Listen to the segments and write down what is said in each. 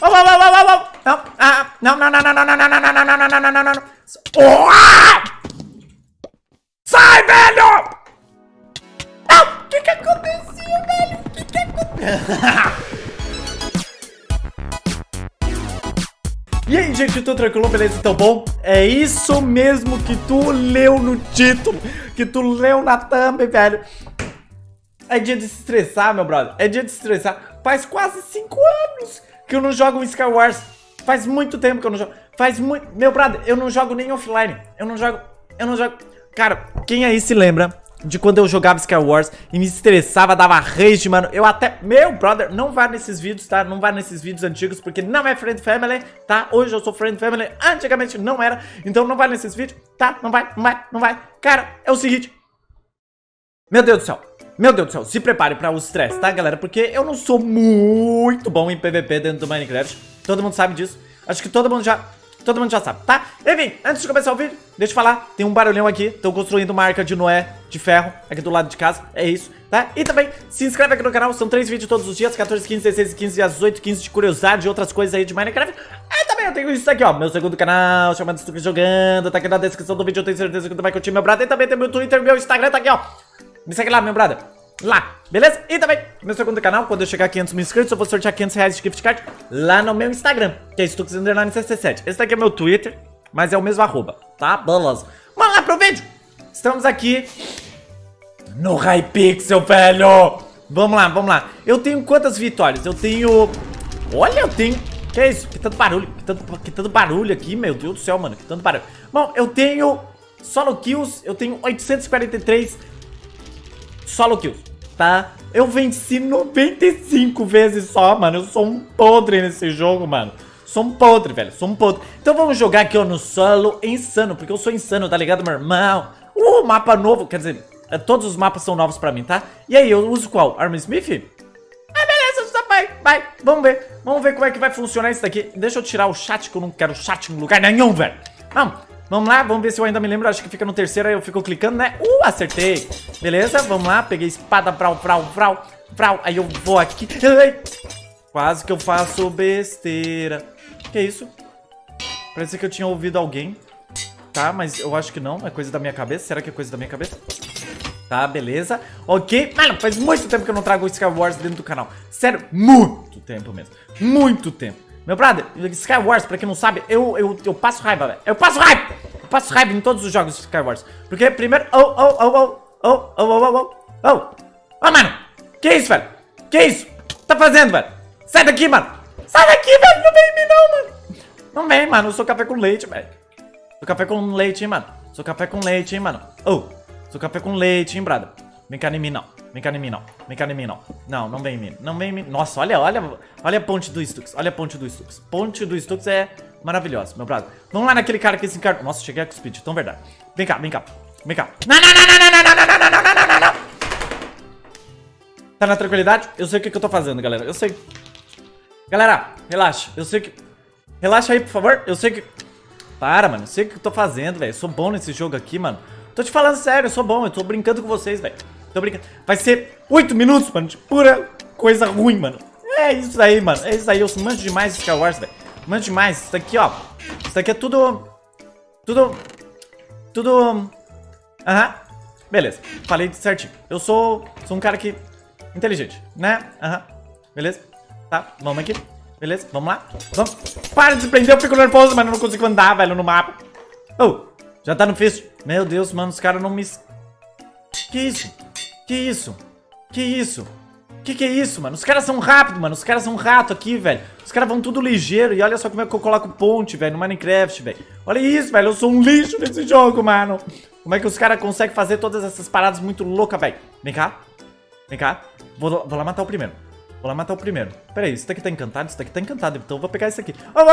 Oh, oh, oh, oh, oh, oh. Não, ah, não, não, não, não, não, não, não, não, não, não, não, não, não, não, não. Oh, ah! Sai, velho! Não! O que que aconteceu, velho? O que que aconteceu? E aí, gente, tudo tranquilo? Beleza? Então, bom, é isso mesmo que tu leu no título, que tu leu na thumb, velho. É dia de se estressar, meu brother. É dia de se estressar. Faz quase 5 anos que eu não jogo Skywars. Faz muito tempo que eu não jogo. Faz muito... Meu brother, eu não jogo nem offline. Eu não jogo... Eu não jogo... Cara, quem aí se lembra de quando eu jogava Skywars e me estressava, dava rage, mano. Eu até... Meu brother, não vá nesses vídeos, tá? Não vá nesses vídeos antigos, porque não é Friend Family, tá? Hoje eu sou Friend Family, antigamente não era. Então não vai nesses vídeos, tá? Não vai, não vai, não vai. Cara, é o seguinte. Meu Deus do céu. Meu Deus do céu, se prepare para o estresse, tá, galera? Porque eu não sou muito bom em PVP dentro do Minecraft. Todo mundo sabe disso. Acho que todo mundo já todo mundo já sabe, tá? Enfim, antes de começar o vídeo, deixa eu falar, tem um barulhão aqui, estão construindo uma arca de Noé de ferro aqui do lado de casa, é isso, tá? E também, se inscreve aqui no canal, são três vídeos todos os dias, 14, 15, 16, 15 e 18, 15 de curiosidade e outras coisas aí de Minecraft. E também eu tenho isso aqui, ó, meu segundo canal, chamado Stuck Jogando, tá aqui na descrição do vídeo, eu tenho certeza que tu vai curtir meu brother. E também tem meu Twitter, meu Instagram, tá aqui, ó. Me segue lá, meu brother lá, beleza? E também, meu segundo canal, quando eu chegar a 500 mil inscritos, eu vou sortear 500 reais de gift card lá no meu Instagram, que é StuxCC7. Esse daqui é meu Twitter, mas é o mesmo arroba, tá? Beleza. Vamos lá pro vídeo. Estamos aqui no Hypixel, velho. Vamos lá, vamos lá. Eu tenho quantas vitórias? Eu tenho... Olha, eu tenho... Que é isso? Que tanto barulho, que tanto, que tanto barulho aqui, meu Deus do céu, mano. Que tanto barulho. Bom, eu tenho solo kills, eu tenho 843 solo kills, tá? Eu venci 95 vezes só, mano. Eu sou um podre nesse jogo, mano. Sou um podre, velho. Sou um podre. Então vamos jogar aqui, ó, no solo insano. Porque eu sou insano, tá ligado, meu irmão? Uh, mapa novo. Quer dizer, é, todos os mapas são novos pra mim, tá? E aí, eu uso qual? Arm Smith? Ah, beleza. Só vai, vai. Vamos ver. Vamos ver como é que vai funcionar isso daqui. Deixa eu tirar o chat, que eu não quero chat em lugar nenhum, velho. Vamos. Vamos lá, vamos ver se eu ainda me lembro. Acho que fica no terceiro, aí eu fico clicando, né? Uh, acertei. Beleza, vamos lá. Peguei espada, vrau, vrau, vrau, vrau. Aí eu vou aqui. Ai. Quase que eu faço besteira. Que isso? Parece que eu tinha ouvido alguém. Tá, mas eu acho que não. É coisa da minha cabeça. Será que é coisa da minha cabeça? Tá, beleza. Ok. Mano, faz muito tempo que eu não trago Skywars dentro do canal. Sério, muito tempo mesmo. Muito tempo. Meu brother, Skywars, pra quem não sabe, eu, eu, eu passo raiva, velho. Eu passo raiva! Eu passo raiva em todos os jogos de Skywars. Porque primeiro... Oh, oh, oh, oh, oh, oh, oh, oh, oh, oh. Oh, mano. Que isso, velho? Que isso? Tá fazendo, velho? Sai daqui, mano. Sai daqui, velho. Não vem em mim, não, mano. Não vem, mano. Eu sou café com leite, velho. Sou café com leite, hein, mano. Sou café com leite, hein, mano. Oh, sou café com leite, hein, brother. Vem cá em mim, não. Vem cá em mim, não. Vem cá em mim, não. Não, não vem em mim. Não vem em mim. Nossa, olha, olha. Olha a ponte do Stux. Olha a ponte do Stux. Ponte do Stux é maravilhosa, meu brother. Vamos lá naquele cara que se encarna. Nossa, cheguei com speed, então verdade. Vem cá, vem cá. Vem cá. Não, não, não, não, não, não, não, não, não, não, não, não. Tá na tranquilidade? Eu sei o que, que eu tô fazendo, galera. Eu sei. Galera, relaxa. Eu sei que... Relaxa aí, por favor. Eu sei que... Para, mano. Eu sei o que eu tô fazendo, velho. Sou bom nesse jogo aqui, mano. Tô te falando sério, eu sou bom. Eu tô brincando com vocês, velho. Tô brincando. Vai ser 8 minutos, mano, de pura coisa ruim, mano. É isso aí, mano. É isso aí. Eu manjo demais de Star Wars, velho. Manjo demais. Isso aqui, ó. Isso aqui é tudo... Tudo... Tudo... Aham. Beleza. Falei certinho. Eu sou... Sou um cara que... Inteligente, né? Aham. Beleza? Tá, vamos aqui. Beleza? Vamos lá? Vamos. Para de se prender, eu fico nervoso, mano. Eu não consigo andar, velho, no mapa. Oh, já tá no fecho. Meu Deus, mano, os caras não me... Que isso? Que isso? Que isso? Que que é isso, mano? Os caras são rápidos, mano. Os caras são rato aqui, velho. Os caras vão tudo ligeiro. E olha só como é que eu coloco ponte, velho, no Minecraft, velho. Olha isso, velho. Eu sou um lixo nesse jogo, mano. Como é que os caras conseguem fazer todas essas paradas muito loucas, velho? Vem cá. Vem cá. Vou, vou lá matar o primeiro. Vou lá matar o primeiro. Pera aí, isso daqui tá encantado? Isso daqui tá encantado. Então eu vou pegar isso aqui. Oh, oh,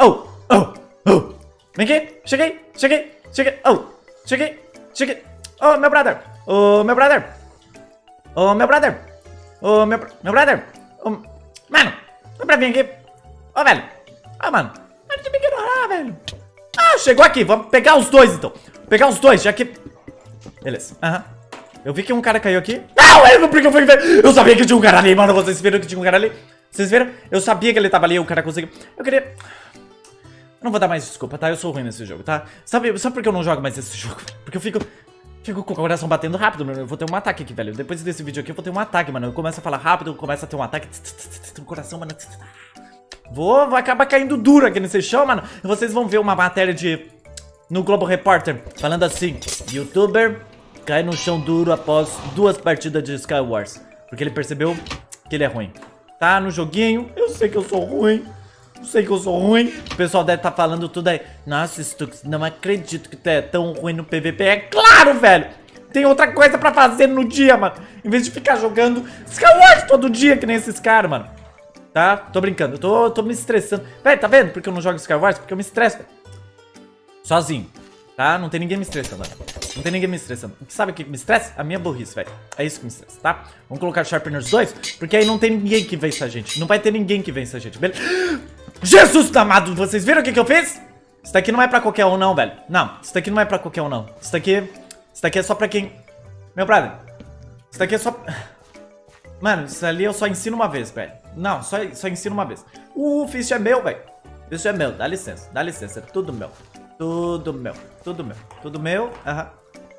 oh, oh, oh. Vem aqui. Cheguei. Cheguei. Cheguei. Oh. Cheguei. Cheguei. Oh, meu brother. Oh, meu brother. Oh, meu brother. Oh, meu, meu brother. Oh, mano, dá pra vir aqui. Oh, velho. Ah, oh, mano. Para de me ignorar, velho. Ah, chegou aqui. Vamos pegar os dois, então. Pegar os dois, já que... Beleza. Aham. Eu vi que um cara caiu aqui. Não, é porque eu fui ver. Eu sabia que tinha um cara ali, mano. Vocês viram que tinha um cara ali? Vocês viram? Eu sabia que ele tava ali, o cara conseguiu. Eu queria. Não vou dar mais desculpa, tá? Eu sou ruim nesse jogo, tá? Sabe, sabe por que eu não jogo mais esse jogo? Porque eu fico. Fico com o coração batendo rápido, mano. Eu vou ter um ataque aqui, velho. Depois desse vídeo aqui, eu vou ter um ataque, mano. Eu começo a falar rápido, eu começo a ter um ataque. O coração, mano. Vou, vou acabar caindo duro aqui nesse show, mano. Vocês vão ver uma matéria de. No Globo Repórter, falando assim: Youtuber cai no chão duro após duas partidas de Skywars. Porque ele percebeu que ele é ruim. Tá no joguinho, eu sei que eu sou ruim. Sei que eu sou ruim. O pessoal deve estar tá falando tudo aí. Nossa, Stux, não acredito que tu é tão ruim no PVP. É claro, velho! Tem outra coisa pra fazer no dia, mano. Em vez de ficar jogando Skywars todo dia, que nem esses caras, mano. Tá? Tô brincando. Eu tô, tô me estressando. Véi, tá vendo? Porque eu não jogo Skywars? Porque eu me estresso. Sozinho. Tá? Não tem ninguém me estressando. Não tem ninguém me estressando. Sabe o que me estressa? A minha burrice, velho. É isso que me estressa, tá? Vamos colocar Sharpeners 2, porque aí não tem ninguém que vença a gente. Não vai ter ninguém que vença a gente, beleza? Jesus amado, vocês viram o que, que eu fiz? Isso daqui não é pra qualquer um não, velho. Não, isso daqui não é pra qualquer um não. Isso daqui, isso daqui é só pra quem... Meu brother, isso daqui é só... Mano, isso ali eu só ensino uma vez, velho. Não, só, só ensino uma vez. O Fist é meu, velho. Fist é meu, dá licença, dá licença, é tudo meu. Tudo meu, tudo meu, tudo meu, aham.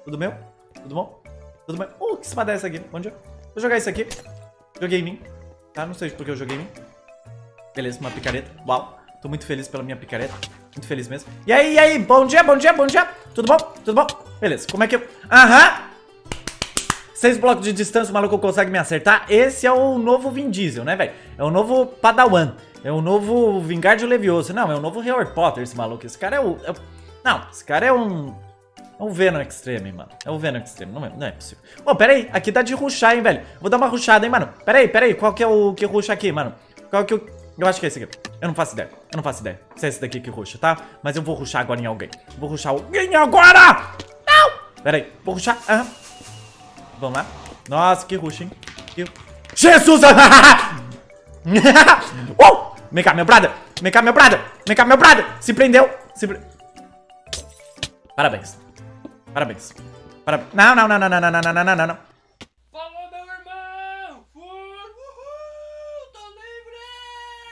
Tudo meu? Tudo bom? Tudo bem? Uh, que é essa aqui? Onde? Vou jogar isso aqui. Joguei em mim. Tá? Não sei porque eu joguei em mim. Beleza, uma picareta. Uau. Tô muito feliz pela minha picareta. Muito feliz mesmo. E aí, e aí? Bom dia, bom dia, bom dia. Tudo bom? Tudo bom? Beleza. Como é que eu... Aham. Seis blocos de distância, o maluco consegue me acertar. Esse é o novo Vin Diesel, né, velho? É o novo Padawan. É o novo Vingardio Levioso. Não, é o novo Harry Potter, esse maluco. Esse cara é o... É o... Não, esse cara é um... É um Venom Extreme, mano. É um Venom Extreme. Não é, não é possível. Ô, oh, pera aí. Aqui dá de ruxar, hein, velho. Vou dar uma ruxada, hein, mano. Pera aí, pera aí. Qual que é o que ruxa aqui, mano? Qual que eu... Eu acho que é esse aqui. Eu não faço ideia. Eu não faço ideia se é esse daqui que ruxa, tá? Mas eu vou ruxar agora em alguém. Vou ruxar alguém agora! Não! Pera aí. Vou ruxar. Vamos lá. Nossa, que ruxa, hein? Que... Jesus! oh! Vem cá, meu brother. Vem cá, meu brother. Vem cá, meu brother. Se prendeu. Se pre... Parabéns. Parabéns. Parabéns. Não, não, não, não, não, não, não, não, não, não. Falou, meu irmão! Fui! Uhul! Tô livre!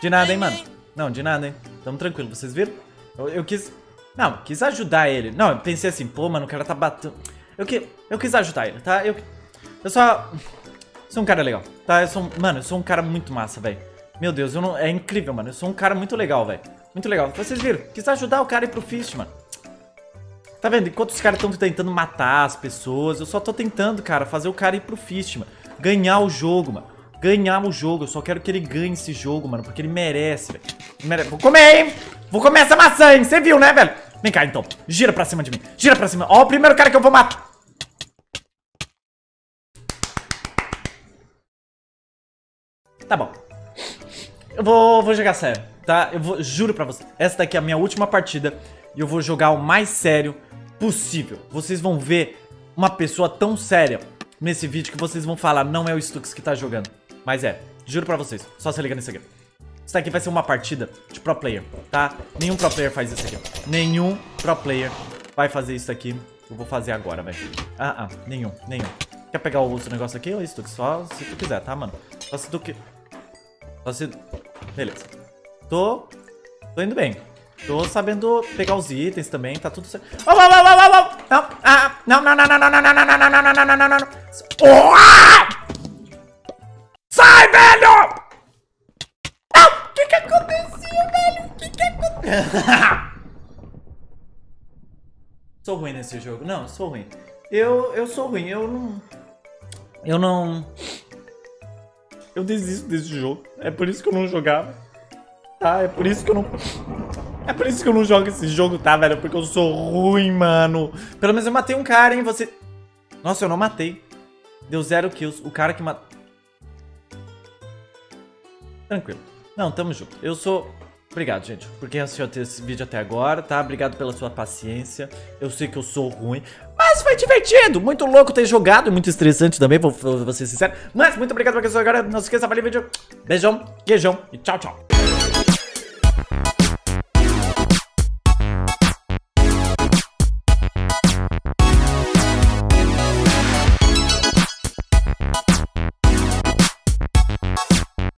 De nada, hein, mano. Não, de nada, hein. Tamo tranquilo, vocês viram? Eu, eu quis... Não, quis ajudar ele. Não, eu pensei assim, pô, mano, o cara tá batendo... Eu, que, eu quis ajudar ele, tá? Eu, eu só... Sou um cara legal, tá? Eu sou... Mano, eu sou um cara muito massa, velho. Meu Deus, eu não... é incrível, mano. Eu sou um cara muito legal, velho. Muito legal. Vocês viram? Quis ajudar o cara a ir pro Fist, mano. Tá vendo? Enquanto os caras estão tentando matar as pessoas, eu só tô tentando, cara, fazer o cara ir pro Fist, mano. Ganhar o jogo, mano. Ganhar o jogo. Eu só quero que ele ganhe esse jogo, mano. Porque ele merece, velho. Mere... Vou comer, hein? Vou comer essa maçã, hein? Você viu, né, velho? Vem cá, então. Gira pra cima de mim. Gira pra cima. Ó, o primeiro cara que eu vou matar. Tá bom. Eu vou, vou jogar sério, tá? Eu vou, juro pra você. Essa daqui é a minha última partida. E eu vou jogar o mais sério possível. Vocês vão ver uma pessoa tão séria nesse vídeo que vocês vão falar, não é o Stux que tá jogando. Mas é, juro pra vocês, só se liga nisso aqui. Isso daqui vai ser uma partida de pro player, tá? Nenhum pro player faz isso aqui. Nenhum pro player vai fazer isso aqui. Eu vou fazer agora, velho. Ah, ah, nenhum, nenhum. Quer pegar o outro negócio aqui ou Stux? Só se tu quiser, tá, mano? Só se tu que... Só se... Beleza. Tô... Tô indo bem. Tô sabendo pegar os itens também, tá tudo certo. Oh, oh, oh, oh, oh, Não, ah, não, não, não, não, não, não, não, não, não, não, não, não, não, não, não. Sai, sou ruim nesse jogo. Não, sou ruim. Eu, eu sou ruim. Eu não... Eu não... Eu desisto desse jogo. É por isso que eu não jogava. Tá? É por isso que eu não... É por isso que eu não jogo esse jogo, tá, velho? Porque eu sou ruim, mano. Pelo menos eu matei um cara, hein? Você... Nossa, eu não matei. Deu zero kills. O cara que matou... Tranquilo. Não, tamo junto. Eu sou... Obrigado, gente, por quem assistiu esse vídeo até agora, tá? Obrigado pela sua paciência. Eu sei que eu sou ruim, mas foi divertido. Muito louco ter jogado, muito estressante também, vou, vou ser sincero. Mas muito obrigado por quem assistiu agora. Não se esqueça, valeu o vídeo. Beijão, queijão e tchau, tchau.